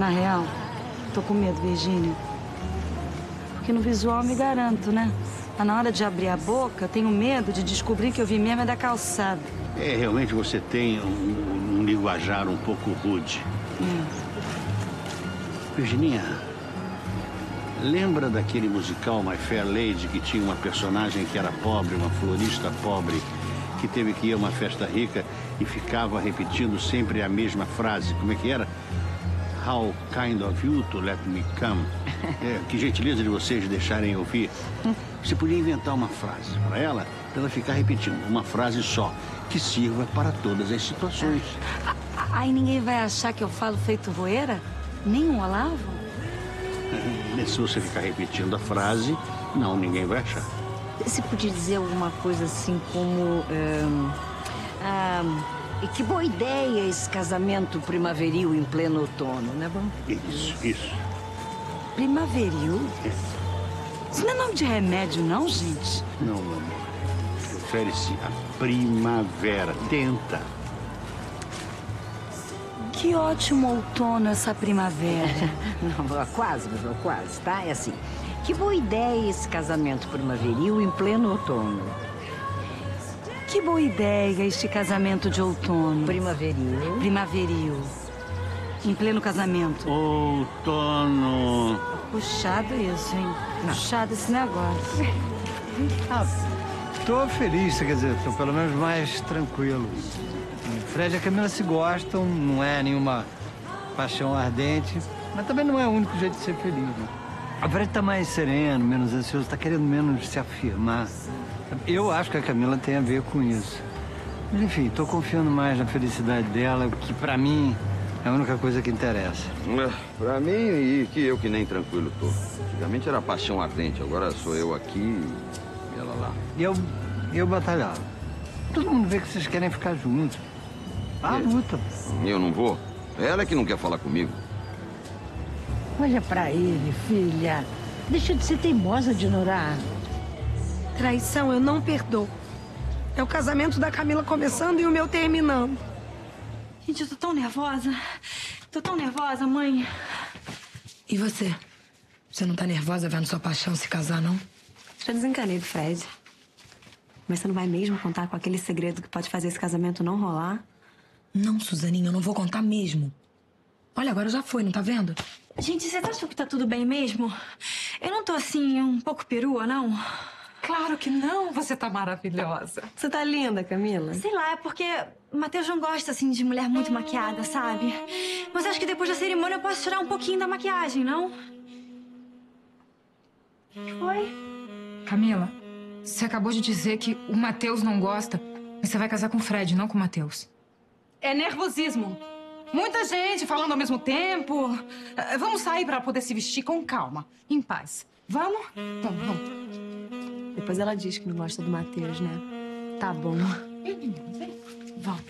Na real, tô com medo, Virgínia. Porque no visual me garanto, né? Mas na hora de abrir a boca, tenho medo de descobrir que eu vi mesmo é da calçada. É, realmente você tem um, um linguajar um pouco rude. Virginia, lembra daquele musical My Fair Lady que tinha uma personagem que era pobre, uma florista pobre, que teve que ir a uma festa rica e ficava repetindo sempre a mesma frase? Como é que era? How kind of you to let me come. É, que gentileza de vocês deixarem eu ouvir. Você podia inventar uma frase para ela, para ela ficar repetindo uma frase só, que sirva para todas as situações. Aí ninguém vai achar que eu falo feito voeira? Nem um Olavo? E se você ficar repetindo a frase, não, ninguém vai achar. Você podia dizer alguma coisa assim como... ahn, ah, e que boa ideia esse casamento primaveril em pleno outono, né, bom? Isso, isso. Primaveril? Isso não é nome de remédio, não, gente? Não, meu amor. Refere-se à primavera. Tenta. Que ótimo outono essa primavera. Não, quase, Bebel, quase, tá? É assim. Que boa ideia esse casamento primaveril em pleno outono. Que boa ideia este casamento de outono. Primaveril. Primaveril. Em pleno casamento. Outono. Puxado isso, hein? Puxado esse negócio. Tô feliz, quer dizer, tô pelo menos mais tranquilo. O Fred e a Camila se gostam, não é nenhuma paixão ardente, mas também não é o único jeito de ser feliz, né? O Fred tá mais sereno, menos ansioso, tá querendo menos se afirmar. Eu acho que a Camila tem a ver com isso. Mas enfim, tô confiando mais na felicidade dela, que pra mim é a única coisa que interessa. É, Pra mim, e que eu que nem tranquilo tô. Antigamente era paixão ardente, agora sou eu aqui e ela lá. E eu, eu batalhava. Todo mundo vê que vocês querem ficar juntos. Ah, luta. E eu não vou? Ela é que não quer falar comigo. Olha pra ele, filha. Deixa de ser teimosa de Norá. Traição eu não perdoo. É o casamento da Camila começando e o meu terminando. Gente, eu tô tão nervosa. Tô tão nervosa, mãe. E você? Você não tá nervosa vendo sua paixão se casar, não? Já desencanei do Fred. Mas você não vai mesmo contar com aquele segredo que pode fazer esse casamento não rolar? Não, Suzaninha, eu não vou contar mesmo. Olha, agora já foi, não tá vendo? Gente, vocês acham que tá tudo bem mesmo? Eu não tô assim, um pouco perua, não? Claro que não, você tá maravilhosa. Você tá linda, Camila. Sei lá, é porque o Matheus não gosta, assim, de mulher muito maquiada, sabe? Mas acho que depois da cerimônia eu posso tirar um pouquinho da maquiagem, não? O que foi? Camila, você acabou de dizer que o Matheus não gosta, mas você vai casar com o Fred, não com o Matheus. É nervosismo. Muita gente falando ao mesmo tempo. Vamos sair pra poder se vestir com calma, em paz. Vamos? Vamos, vamos. Depois ela diz que não gosta do Matheus, né? Tá bom. Vamos.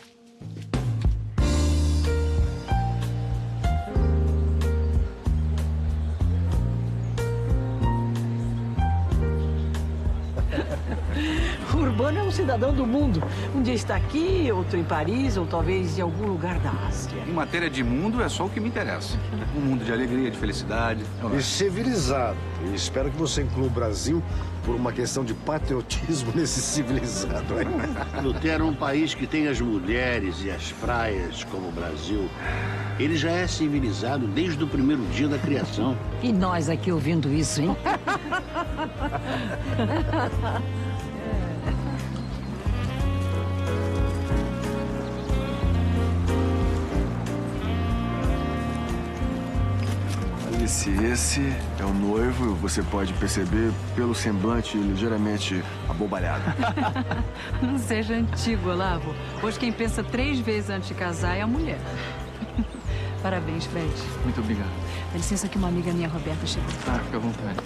O Urbano é um cidadão do mundo. Um dia está aqui, outro em Paris, ou talvez em algum lugar da Ásia. Em matéria de mundo, é só o que me interessa. Um mundo de alegria, de felicidade. E civilizado. E espero que você inclua o Brasil por uma questão de patriotismo nesse civilizado. aí. Lutero é um país que tem as mulheres e as praias como o Brasil. Ele já é civilizado desde o primeiro dia da criação. E nós aqui ouvindo isso, hein? Alice, esse é o noivo, você pode perceber pelo semblante ligeiramente abobalhado. Não seja antigo, Olavo. Hoje quem pensa três vezes antes de casar é a mulher. Parabéns, Fred. Muito obrigado. Dá licença que uma amiga minha, Roberta, chegou. Ah, fica à vontade.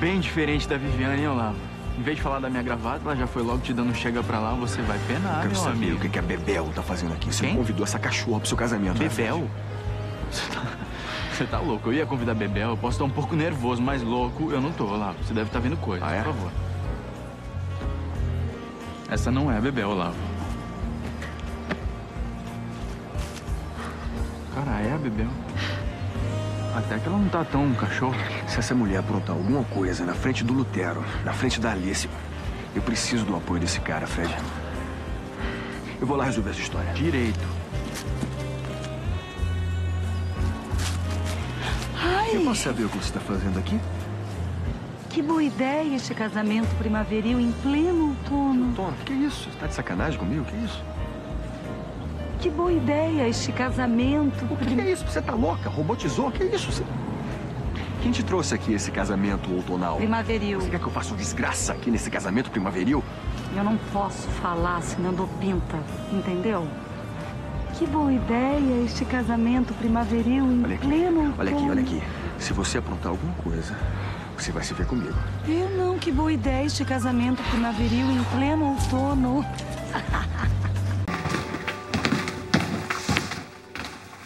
Bem diferente da Viviane, hein, Olavo? Em vez de falar da minha gravata, ela já foi logo te dando um chega pra lá, você vai penar, Quero meu saber amigo. o que a Bebel tá fazendo aqui. Você Quem? convidou essa cachorra pro seu casamento, né, Bebel? Você tá... Você tá louco? Eu ia convidar Bebel, eu posso estar um pouco nervoso, mas louco eu não tô, Olavo. Você deve estar vendo coisa, Ah, é? por favor. Essa não é a Bebel, Olavo. Cara, é a Bebel. Até que ela não tá tão cachorro. Se essa mulher aprontar alguma coisa na frente do Lutero, na frente da Alice, eu preciso do apoio desse cara, Fred. Eu vou lá resolver essa história. Direito. Eu posso saber o que você está fazendo aqui? Que boa ideia este casamento primaveril em pleno outono. Outono? Que isso? Você tá de sacanagem comigo? Que isso? Que boa ideia este casamento. O que, que é isso? Você tá louca? Robotizou? Que isso? Você... Quem te trouxe aqui esse casamento outonal? Primaveril. Você quer que eu faça desgraça aqui nesse casamento primaveril? Eu não posso falar senão dou pinta, entendeu? Que boa ideia este casamento primaveril em Olha aqui, pleno outono. olha aqui, olha aqui. Se você aprontar alguma coisa, você vai se ver comigo. Eu não, que boa ideia este casamento primaveril em pleno outono.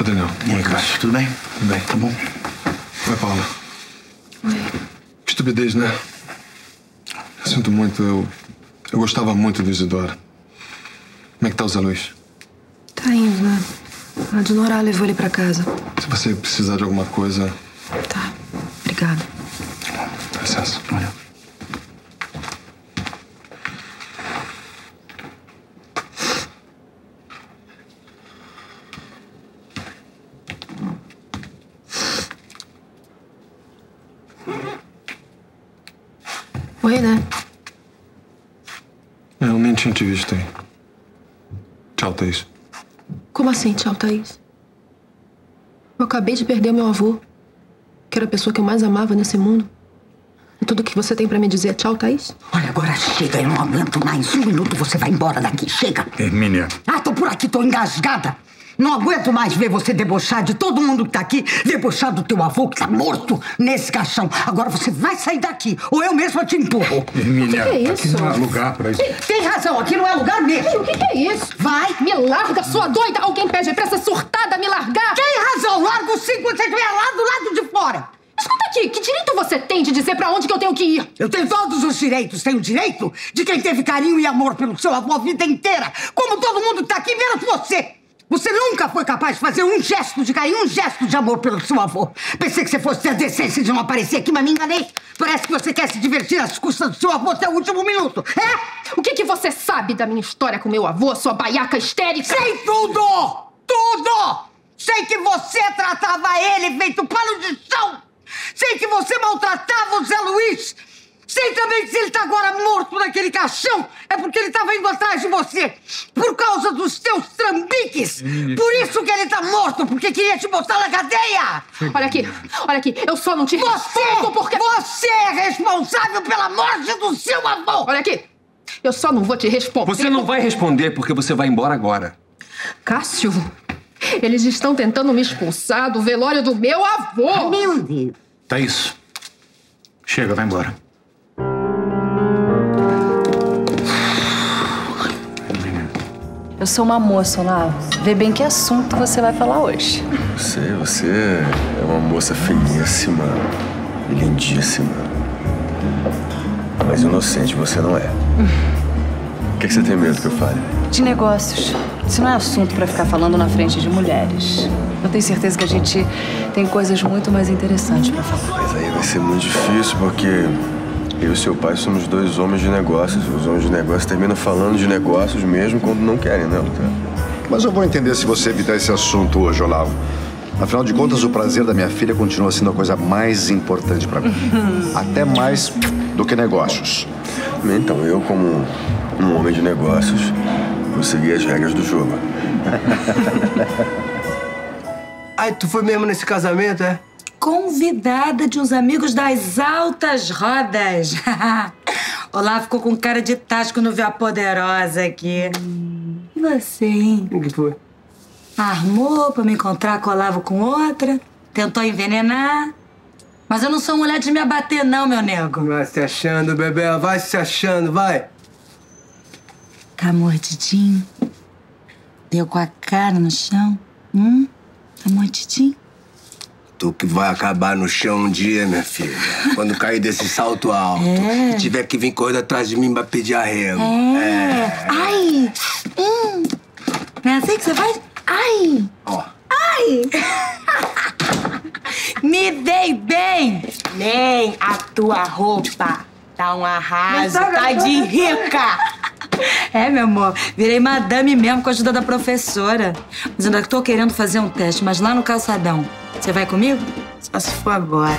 Ô, Daniel. E aí, cara, tudo bem? Tudo bem. Tá bom? Oi, Paula. Que estupidez, né? Sinto muito, eu... Eu gostava muito do Isidoro. Como é que tá o Zé Luiz? Tá indo, né? A Dinorá levou ele pra casa. Se você precisar de alguma coisa... Obrigada. Dá licença. Olha. Oi, né? Eu nem tinha te visto aí. Tchau, Thaís. Como assim, tchau, Thaís? Eu acabei de perder meu avô, que era a pessoa que eu mais amava nesse mundo. E tudo que você tem pra me dizer é tchau, Thaís? Olha, agora chega, eu não aguento mais. Um minuto você vai embora daqui, chega. Hermínia. Ah, tô por aqui, tô engasgada. Não aguento mais ver você debochar de todo mundo que tá aqui, debochar do teu avô que tá morto nesse caixão. Agora você vai sair daqui, ou eu mesma te empurro. Hermínia, O que que é aqui isso? não há lugar pra isso. Tem razão, aqui não é lugar mesmo. O que, que é isso? Vai. Me larga, sua doida! Alguém pede pra essa surtada me largar? Tem razão, larga o cinco você estiver lá do lado de fora. Escuta aqui, que direito você tem de dizer pra onde que eu tenho que ir? Eu tenho todos os direitos. Tenho o direito de quem teve carinho e amor pelo seu avô a vida inteira. Como todo mundo que tá aqui, menos você. Você nunca foi capaz de fazer um gesto de carinho, um gesto de amor pelo seu avô. Pensei que você fosse ter a decência de não aparecer aqui, mas me enganei. Parece que você quer se divertir às custas do seu avô até o último minuto. É? O que, que você sabe da minha história com meu avô, sua baiaca histérica? Sei tudo! Tudo! Sei que você tratava ele feito pano de chão! Sei que você maltratava o Zé Luiz! Sei também que se ele tá agora morto naquele caixão, é porque ele tava indo atrás de você! Por causa dos teus trambiques! Por isso que ele tá morto, porque queria te botar na cadeia! Olha aqui, olha aqui, eu só não te Você! respondo porque... Você é responsável pela morte do seu avô! Olha aqui, eu só não vou te responder. Você não vai responder porque você vai embora agora. Cássio, eles estão tentando me expulsar do velório do meu avô. Meu Deus. Thaís. Chega, vai embora. Eu sou uma moça, Olavo. Vê bem que assunto você vai falar hoje. Você, você é uma moça finíssima e lindíssima. Mas inocente você não é. O que, que você tem medo que eu fale? De negócios. Isso não é assunto pra ficar falando na frente de mulheres. Eu tenho certeza que a gente tem coisas muito mais interessantes pra falar. Mas aí vai ser muito difícil porque eu e seu pai somos dois homens de negócios. Os homens de negócios terminam falando de negócios mesmo quando não querem, né, Lutero? Mas eu vou entender se você evitar esse assunto hoje, Olavo. Afinal de contas, o prazer da minha filha continua sendo a coisa mais importante pra mim. Até mais do que negócios. Então, eu, como um homem de negócios, vou seguir as regras do jogo. Ai, tu foi mesmo nesse casamento, é? Convidada de uns amigos das altas rodas. Olá, ficou com cara de tacho quando viu a poderosa aqui. E você, hein? O que foi? Armou pra me encontrar com o Olavo com outra? Tentou envenenar? Mas eu não sou mulher de me abater, não, meu nego. Vai se achando, bebê. Vai se achando, vai. Tá mordidinho? Deu com a cara no chão? Hum? Tá mordidinho? Tu que vai acabar no chão um dia, minha filha. Quando cair desse salto alto. É. E tiver que vir correndo atrás de mim pra pedir arrego. É. Ai! Hum! Não é assim que você faz? Ai! Ó. Ai! Ai! Me dei bem! Nem a tua roupa tá um arraso, tá de rica! É, meu amor, virei madame mesmo com a ajuda da professora. Mas ainda tô querendo fazer um teste, mas lá no calçadão. Você vai comigo? Só se for agora.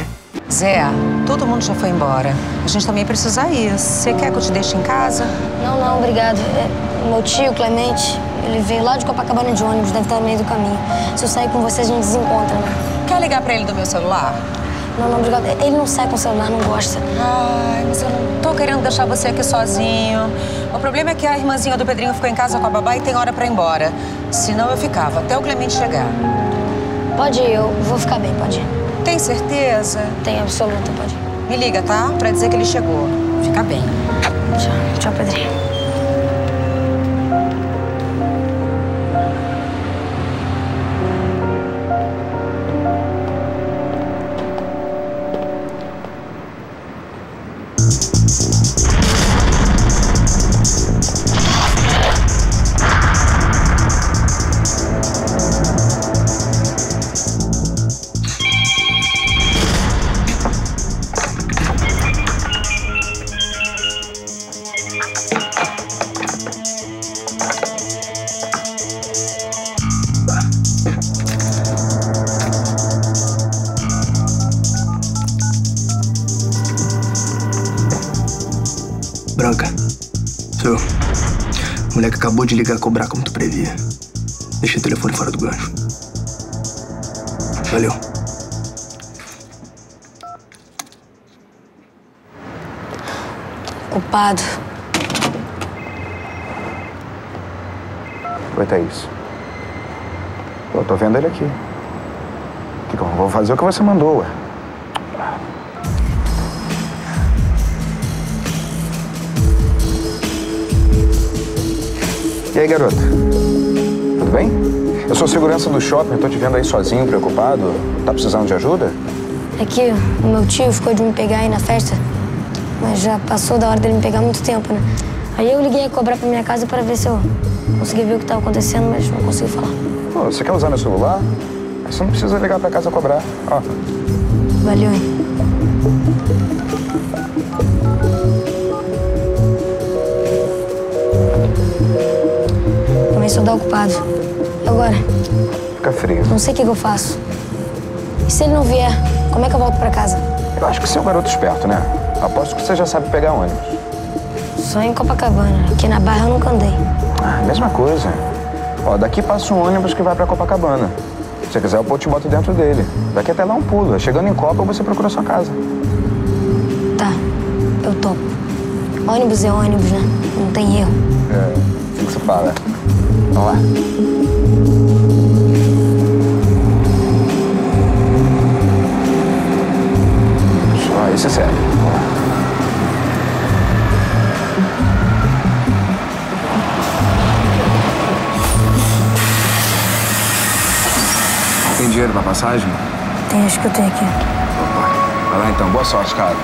Zé, todo mundo já foi embora. A gente também precisa ir. Você quer que eu te deixe em casa? Não, não, obrigado. É, meu tio, Clemente, ele veio lá de Copacabana de ônibus, deve estar no meio do caminho. Se eu sair com você, a gente desencontra, né? Quer ligar pra ele do meu celular? Não, não, obrigado. Ele não sai com o celular, não gosta. Ai, mas eu não tô querendo deixar você aqui sozinho. O problema é que a irmãzinha do Pedrinho ficou em casa com a babá e tem hora pra ir embora. Senão eu ficava até o Clemente chegar. Pode ir, eu vou ficar bem, pode ir. Tem certeza? Tenho absoluta, pode ir. Me liga, tá? Pra dizer que ele chegou. Fica bem. Tchau, tchau, Pedrinho. Sou eu. O moleque acabou de ligar a cobrar como tu previa. Deixa o telefone fora do gancho. Valeu. Culpado. Oi, Thaís. Eu tô vendo ele aqui. Eu vou fazer o que você mandou, ué. E aí, garoto? Tudo bem? Eu sou segurança do shopping, tô te vendo aí sozinho, preocupado. Tá precisando de ajuda? É que o meu tio ficou de me pegar aí na festa, mas já passou da hora dele me pegar há muito tempo, né? Aí eu liguei a cobrar pra minha casa pra ver se eu conseguia ver o que tava acontecendo, mas não consegui falar. Pô, você quer usar meu celular? Você não precisa ligar pra casa cobrar. Ó, Valeu, hein? Também sou da ocupado. E agora? fica frio. Não sei o que, que eu faço. E se ele não vier, como é que eu volto pra casa? Eu acho que você é um garoto esperto, né? Aposto que você já sabe pegar ônibus. Só em Copacabana. Aqui na Barra eu nunca andei. Ah, mesma coisa. Ó, daqui passa um ônibus que vai pra Copacabana. Se você quiser, eu te boto dentro dele. Daqui até lá um pulo. Chegando em Copa, você procura sua casa. Tá, eu topo. Ônibus é ônibus, né? Não tem erro. É, assim que se fala. Vamos lá. Só, isso é sério. Vamos lá. Tem dinheiro pra passagem? Tem, acho que eu tenho aqui. Vai lá então. Boa sorte, cara.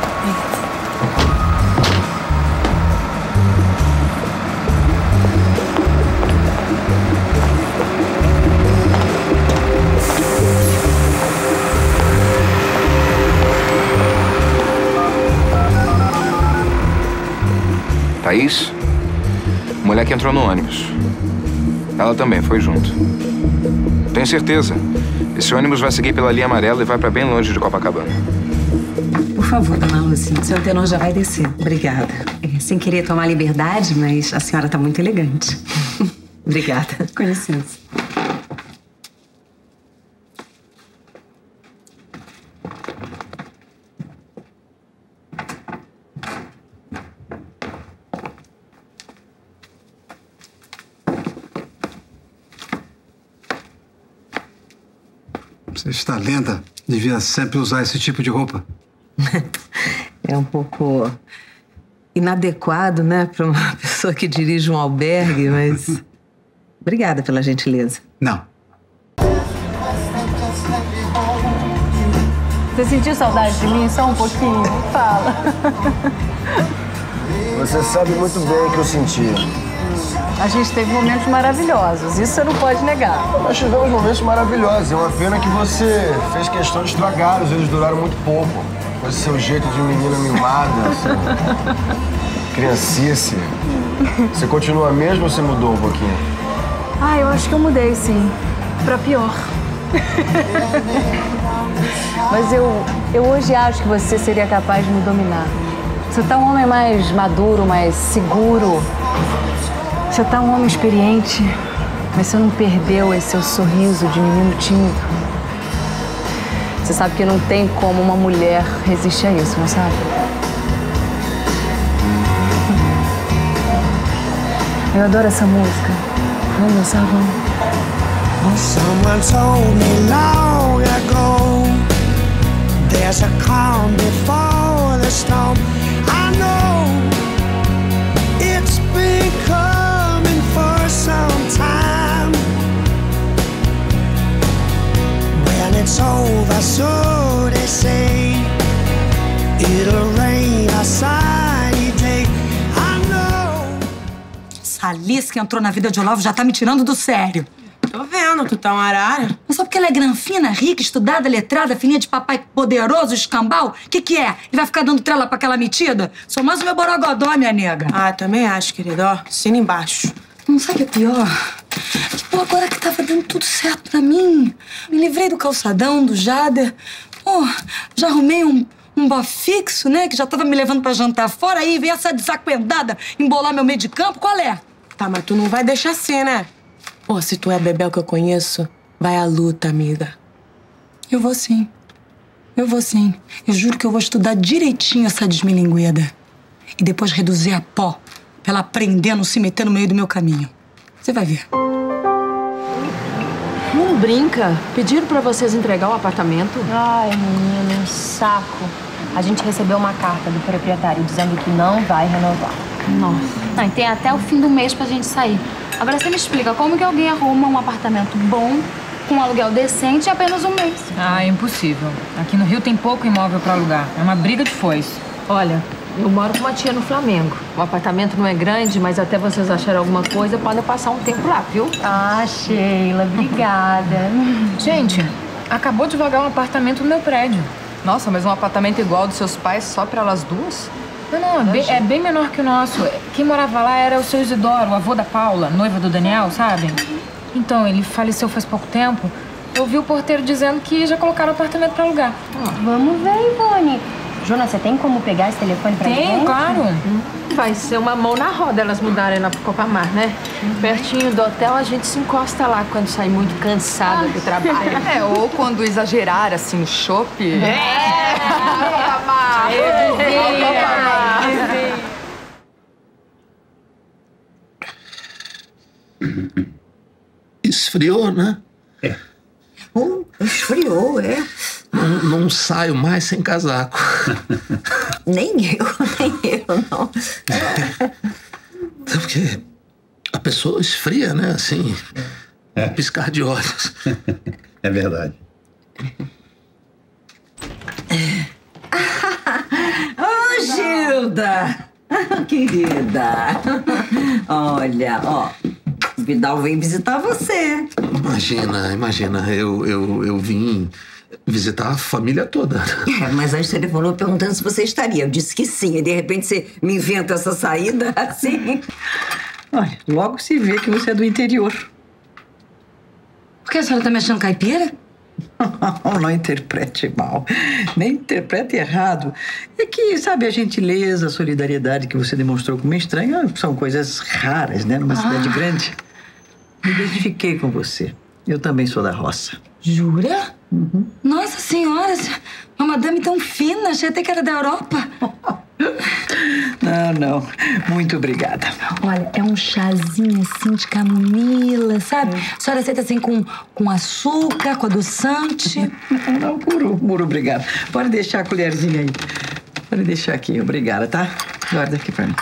Thaís? O moleque entrou no ônibus. Ela também foi junto. Tenho certeza. Esse ônibus vai seguir pela linha amarela e vai pra bem longe de Copacabana. Por favor, dona Lucinha, seu tenor já vai descer. Obrigada. É, sem querer tomar liberdade, mas a senhora tá muito elegante. Obrigada. Com licença. Você está lenda. Devia sempre usar esse tipo de roupa. É um pouco inadequado, né, para uma pessoa que dirige um albergue, mas. Obrigada pela gentileza. Não. Você sentiu saudade de mim? Só um pouquinho. Fala. Você sabe muito bem o que eu senti. A gente teve momentos maravilhosos, isso você não pode negar. Nós tivemos momentos maravilhosos. É uma pena que você fez questão de estragá-los. Eles duraram muito pouco. Com esse seu jeito de menina mimada, assim. criancice. Você continua mesmo ou você mudou um pouquinho? Ah, eu acho que eu mudei, sim. Pra pior. Mas eu, eu hoje acho que você seria capaz de me dominar. Você tá um homem mais maduro, mais seguro. Você tá um homem experiente, mas você não perdeu esse seu sorriso de menino tímido. Você sabe que não tem como uma mulher resistir a isso, não sabe? Eu adoro essa música. Vamos dançar, vamos. Someone told me long ago There's a calm before the storm It's over, so they say It'll rain a sunny day I know Essa Alice que entrou na vida de Olavo já tá me tirando do sério. Tô vendo, tu tá uma arara. Mas só porque ela é granfina, rica, estudada, letrada, filhinha de papai poderoso, escambau, o que que é? Ele vai ficar dando trela pra aquela metida? Sou mais o meu borogodó, minha nega. Ah, também acho, querida. Ó, assina embaixo. Não sabe o que é pior? Tipo, agora que tava dando tudo certo pra mim, me livrei do calçadão, do Jader. Pô, já arrumei um, um bar fixo, né? Que já tava me levando pra jantar fora. Aí vem essa desacuendada embolar meu meio de campo. Qual é? Tá, mas tu não vai deixar assim, né? Pô, se tu é Bebel que eu conheço, vai à luta, amiga. Eu vou sim. Eu vou sim. Eu juro que eu vou estudar direitinho essa desmilinguida. E depois reduzir a pó pra ela aprender a não se meter no meio do meu caminho. Você vai ver. Não brinca. Pediram pra vocês entregar o apartamento? Ai, menino, um saco. A gente recebeu uma carta do proprietário dizendo que não vai renovar. Nossa. Não, e tem até o fim do mês pra gente sair. Agora você me explica, como que alguém arruma um apartamento bom, com um aluguel decente em apenas um mês? Ah, é impossível. Aqui no Rio tem pouco imóvel pra alugar. É uma briga de foice. Olha, eu moro com uma tia no Flamengo. O apartamento não é grande, mas até vocês acharem alguma coisa, podem passar um tempo lá, viu? Ah, Sheila, obrigada. Gente, acabou de vagar um apartamento no meu prédio. Nossa, mas um apartamento igual ao dos seus pais só pra elas duas? Não, não, é bem, é bem menor que o nosso. Quem morava lá era o seu Isidoro, o avô da Paula, noiva do Daniel, sabe? Então, ele faleceu faz pouco tempo. Eu vi o porteiro dizendo que já colocaram o apartamento pra alugar. Vamos ver, Ivone. Jonas, você tem como pegar esse telefone pra Tenho, gente? claro. Vai ser uma mão na roda elas mudarem lá pro Copamar, né? Pertinho do hotel, a gente se encosta lá quando sai muito cansada do trabalho. É, ou quando exagerar, assim, no shopping. É! Copamar! Eu devia. Esfriou, né? É. esfriou, é. Não, não saio mais sem casaco. Nem eu, nem eu, não. Até porque a pessoa esfria, né? Assim, é. piscar de olhos. É verdade. Ô, Gilda! Querida! Olha, ó, o Vidal veio visitar você. Imagina, imagina, eu, eu, eu vim visitar a família toda. É, mas antes ele falou perguntando se você estaria. Eu disse que sim, e de repente você me inventa essa saída assim. Olha, logo se vê que você é do interior. Por que a senhora tá me achando caipira? Não interprete mal, nem interprete errado. É que, sabe, a gentileza, a solidariedade que você demonstrou como estranha são coisas raras, né? Numa Ah. cidade grande. Me identifiquei com você. Eu também sou da roça. Jura? Nossa senhora, uma madame tão fina, achei até que era da Europa. Não, não. Muito obrigada. Olha, é um chazinho assim de camomila, sabe? A senhora aceita assim com, com açúcar, com adoçante. Não, não, puro, puro obrigado. Pode deixar a colherzinha aí. Pode deixar aqui, obrigada, tá? Guarda aqui pra mim.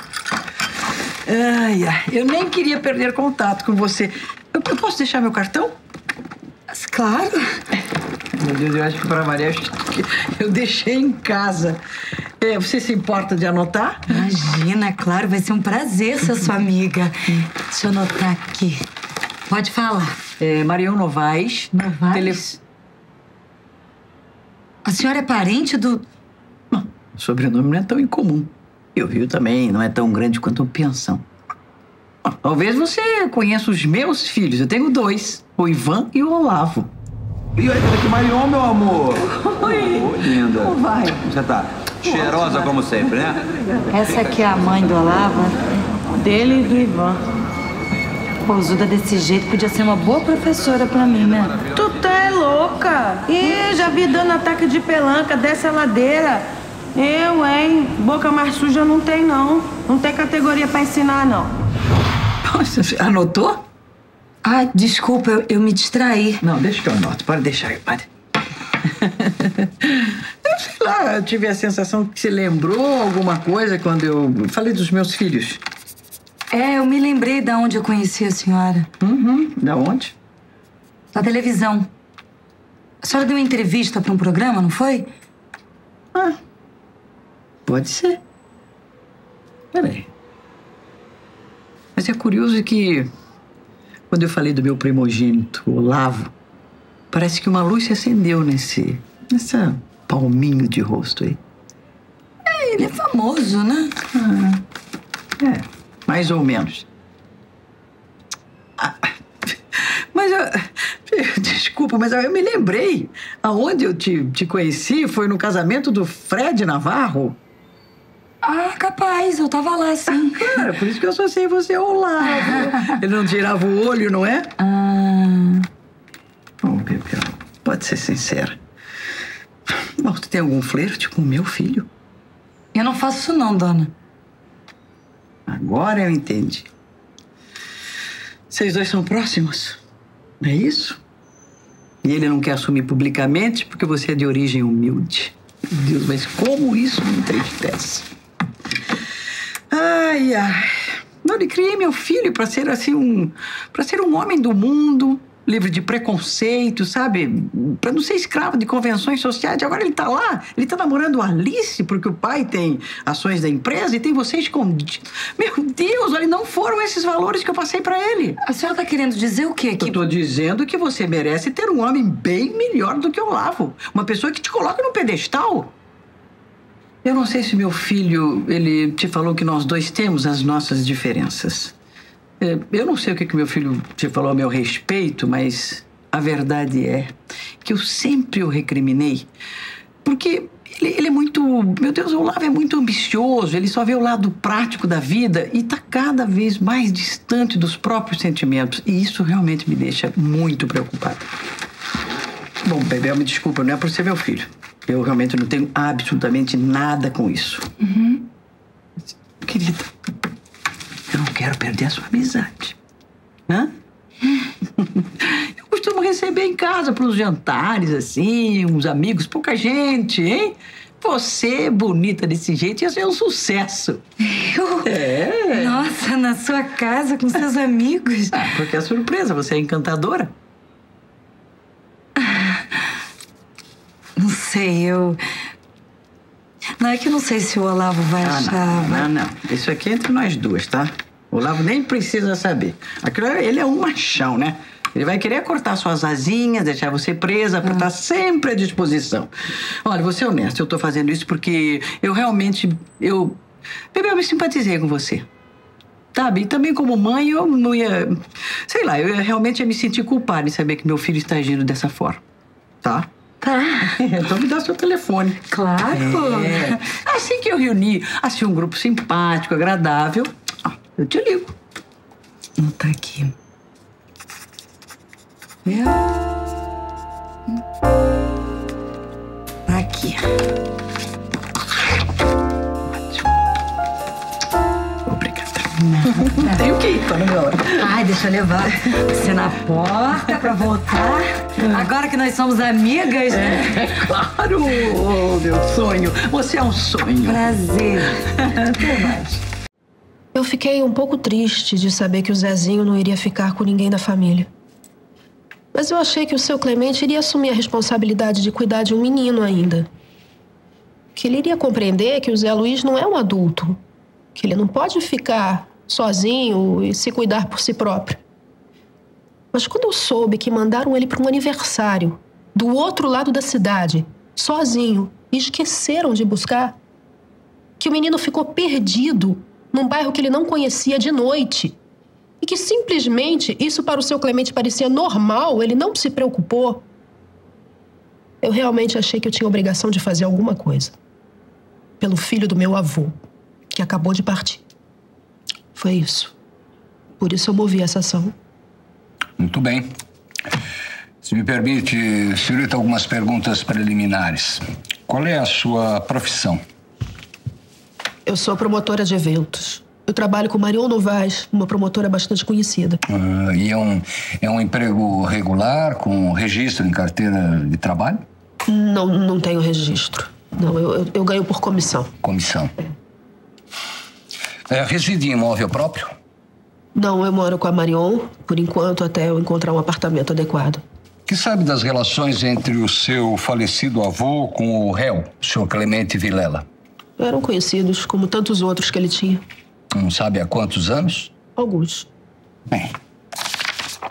Ai, ai, eu nem queria perder contato com você. Eu, eu posso deixar meu cartão? Claro. Meu Deus, eu acho que para Maria eu deixei em casa. É, você se importa de anotar? Imagina, claro, vai ser um prazer ser sua amiga. Deixa eu anotar aqui. Pode falar. É, Marião Novaes. Novaes? A senhora é parente do... O sobrenome não é tão incomum. E o Rio também não é tão grande quanto. Ah, Talvez você conheça os meus filhos. Eu tenho dois. O Ivan e o Olavo. E aí, que Marion, meu amor? Oi. Ô, linda. Como vai? Você tá cheirosa como sempre, né? Essa aqui é a mãe do Olava, dele e do Ivan. Pousuda desse jeito podia ser uma boa professora pra mim, né? Tu tá é louca? Ih, já vi dando ataque de pelanca dessa ladeira. Eu, hein? Boca mais suja não tem, não. Não tem categoria pra ensinar, não. Nossa, você anotou? Ai, desculpa, eu, eu me distraí. Não, deixa que eu anoto. Pode deixar aí, pode. eu sei lá, eu tive a sensação que você lembrou alguma coisa quando eu falei dos meus filhos. É, eu me lembrei da onde eu conheci a senhora. Uhum. Da onde? Da televisão. A senhora deu uma entrevista pra um programa, não foi? Ah, pode ser. Peraí. Mas é curioso que quando eu falei do meu primogênito, o Olavo, parece que uma luz se acendeu nesse. nessa palminho de rosto aí. É, ele é famoso, né? Ah, é, mais ou menos. Ah, Mas eu. Desculpa, mas eu me lembrei. Aonde eu te, te conheci foi no casamento do Fred Navarro. Ah, capaz, eu tava lá, sim. Cara, por isso que eu associei você ao Olavo. Ele não tirava o olho, não é? Ah. Bom, Bebel, pode ser sincera. Bom, tu tem algum flerte com o meu filho? Eu não faço isso não, dona. Agora eu entendi. Vocês dois são próximos, não é isso? E ele não quer assumir publicamente porque você é de origem humilde. Meu Deus, mas como isso me entristece. Ai, ai. Não, ele criei meu filho para ser assim um, para ser um homem do mundo, livre de preconceito, sabe? Para não ser escravo de convenções sociais. E agora ele tá lá, ele tá namorando Alice porque o pai tem ações da empresa e tem você escondido. Meu Deus, olha, não foram esses valores que eu passei para ele. A senhora tá querendo dizer o quê? Eu tô dizendo que você merece ter um homem bem melhor do que o Olavo. Uma pessoa que te coloca no pedestal. Eu não sei se meu filho, ele te falou que nós dois temos as nossas diferenças. É, Eu não sei o que, que meu filho te falou a meu respeito, mas a verdade é que eu sempre o recriminei. Porque ele, ele é muito. Meu Deus, o Olavo é muito ambicioso, ele só vê o lado prático da vida e está cada vez mais distante dos próprios sentimentos. E isso realmente me deixa muito preocupado. Bom, Bebel, me desculpa, não é por ser meu filho. Eu realmente não tenho absolutamente nada com isso. Querida, eu não quero perder a sua amizade. Hã? Eu costumo receber em casa para os jantares, assim, uns amigos, pouca gente, hein? Você, bonita desse jeito, ia ser um sucesso. Eu? É. Nossa, na sua casa, com seus amigos. Ah, porque é surpresa, você é encantadora. Não sei, eu. Não é que eu não sei se o Olavo vai Ah, achar. não, não, não. Isso aqui é entre nós duas, tá? O Olavo nem precisa saber. Aquilo, é- ele é um machão, né? Ele vai querer cortar suas asinhas, deixar você presa, pra estar sempre à disposição. Olha, vou ser honesto, eu tô fazendo isso porque eu realmente. Eu. Bebê, eu me simpatizei com você. Sabe? E também como mãe, eu não ia. Sei lá, eu ia- realmente ia me sentir culpada em saber que meu filho está agindo dessa forma. Tá? Tá. Então me dá seu telefone. Claro. É. Assim que eu reunir, assim, um grupo simpático, agradável, eu te ligo. Não tá aqui. É. Tá aqui. Obrigada. Tenho que ir, tá hora. Ai, deixa eu levar você na porta pra voltar. Agora que nós somos amigas, né? É claro, oh, meu sonho. Você é um sonho. Prazer. Até mais. Eu fiquei um pouco triste de saber que o Zezinho não iria ficar com ninguém da família. Mas eu achei que o seu Clemente iria assumir a responsabilidade de cuidar de um menino ainda. que ele iria compreender que o Zé Luiz não é um adulto, que ele não pode ficar sozinho e se cuidar por si próprio. Mas quando eu soube que mandaram ele para um aniversário do outro lado da cidade, sozinho, e esqueceram de buscar, que o menino ficou perdido num bairro que ele não conhecia de noite, e que simplesmente isso para o seu Clemente parecia normal, ele não se preocupou. Eu realmente achei que eu tinha obrigação de fazer alguma coisa. Pelo filho do meu avô, que acabou de partir. Foi isso. Por isso eu movi essa ação. Muito bem. Se me permite, senhorita, algumas perguntas preliminares. Qual é a sua profissão? Eu sou promotora de eventos. Eu trabalho com Marion Novaes, uma promotora bastante conhecida. Ah, e é um, é um emprego regular, com registro em carteira de trabalho? Não, não tenho registro. Não, eu, eu, eu ganho por comissão. Comissão. É, reside em imóvel próprio? Não, eu moro com a Marion, por enquanto, até eu encontrar um apartamento adequado. Que sabe das relações entre o seu falecido avô com o réu, o senhor Clemente Vilela? Eram conhecidos, como tantos outros que ele tinha. Não sabe há quantos anos? Alguns. Bem,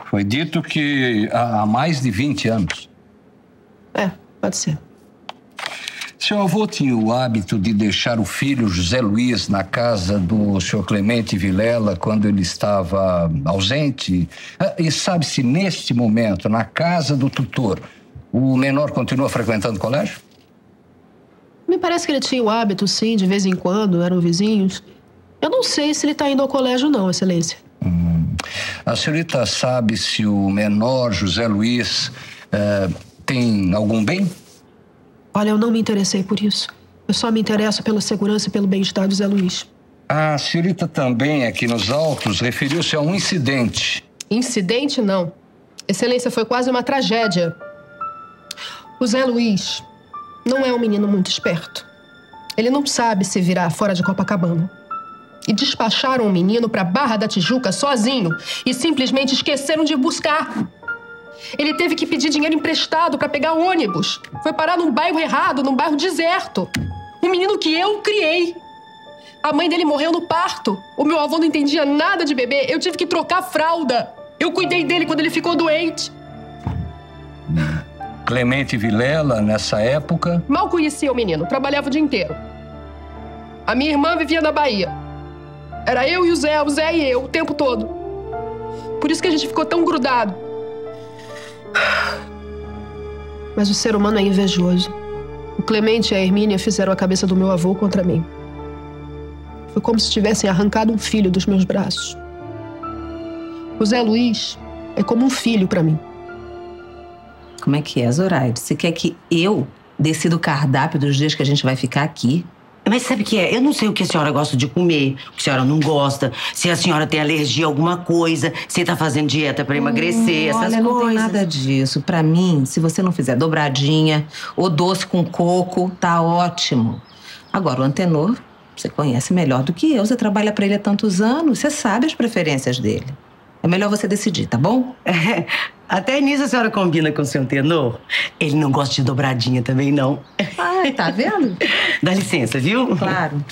foi dito que há mais de 20 anos. É, pode ser. Seu avô tinha o hábito de deixar o filho José Luiz na casa do senhor Clemente Vilela quando ele estava ausente? Ah, E sabe se neste momento, na casa do tutor, o menor continua frequentando o colégio? Me parece que ele tinha o hábito, sim, de vez em quando, eram vizinhos. Eu não sei se ele está indo ao colégio, não, Excelência. A senhorita sabe se o menor José Luiz eh, tem algum bem? Olha, eu não me interessei por isso. Eu só me interesso pela segurança e pelo bem-estar do Zé Luiz. A senhorita também, aqui nos autos, referiu-se a um incidente. Incidente, não. Excelência, foi quase uma tragédia. O Zé Luiz não é um menino muito esperto. Ele não sabe se virar fora de Copacabana. E despacharam o menino para Barra da Tijuca sozinho e simplesmente esqueceram de buscar. Ele teve que pedir dinheiro emprestado para pegar ônibus. Foi parar num bairro errado, num bairro deserto. Um menino que eu criei. A mãe dele morreu no parto. O meu avô não entendia nada de bebê. Eu tive que trocar a fralda. Eu cuidei dele quando ele ficou doente. Clemente Vilela, nessa época, Mal conhecia o menino, trabalhava o dia inteiro. A minha irmã vivia na Bahia. Era eu e o Zé, o Zé e eu, o tempo todo. Por isso que a gente ficou tão grudado. Mas o ser humano é invejoso. O Clemente e a Hermínia fizeram a cabeça do meu avô contra mim. Foi como se tivessem arrancado um filho dos meus braços. O Zé Luiz é como um filho para mim. Como é que é, Zoraide? Você quer que eu decida o cardápio dos dias que a gente vai ficar aqui? Mas sabe o que é? Eu não sei o que a senhora gosta de comer, o que a senhora não gosta, se a senhora tem alergia a alguma coisa, se tá fazendo dieta pra emagrecer, essas Olha, não tem coisas. nada disso. Pra mim, se você não fizer dobradinha ou doce com coco, tá ótimo. Agora, o Antenor, você conhece melhor do que eu. Você trabalha pra ele há tantos anos, você sabe as preferências dele. É melhor você decidir, tá bom? Até nisso a senhora combina com o seu tenor. Ele não gosta de dobradinha também, não. Ah, tá vendo? Dá licença, viu? Claro.